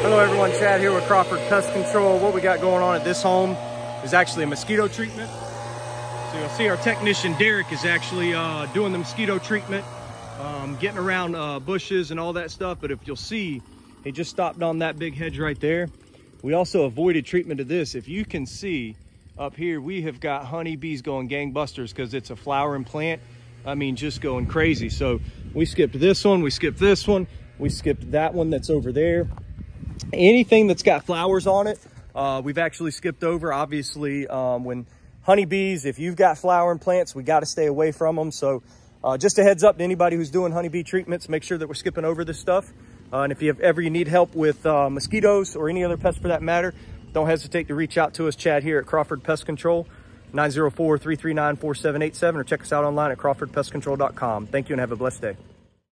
Hello everyone, Chad here with Crawford Pest Control. What we got going on at this home is actually a mosquito treatment. So you'll see our technician Derrick is actually uh, doing the mosquito treatment, um, getting around uh, bushes and all that stuff. But if you'll see, he just stopped on that big hedge right there. We also avoided treatment of this. If you can see up here, we have got honeybees going gangbusters because it's a flowering plant. I mean, just going crazy. So we skipped this one, we skipped this one, we skipped that one that's over there. Anything that's got flowers on it, uh, we've actually skipped over. Obviously, um, when honeybees, if you've got flowering plants, we got to stay away from them. So uh, just a heads up to anybody who's doing honeybee treatments, make sure that we're skipping over this stuff. Uh, and if you have, ever you need help with uh, mosquitoes or any other pest for that matter, don't hesitate to reach out to us, Chad, here at Crawford Pest Control, 904-339-4787, or check us out online at crawfordpestcontrol.com. Thank you and have a blessed day.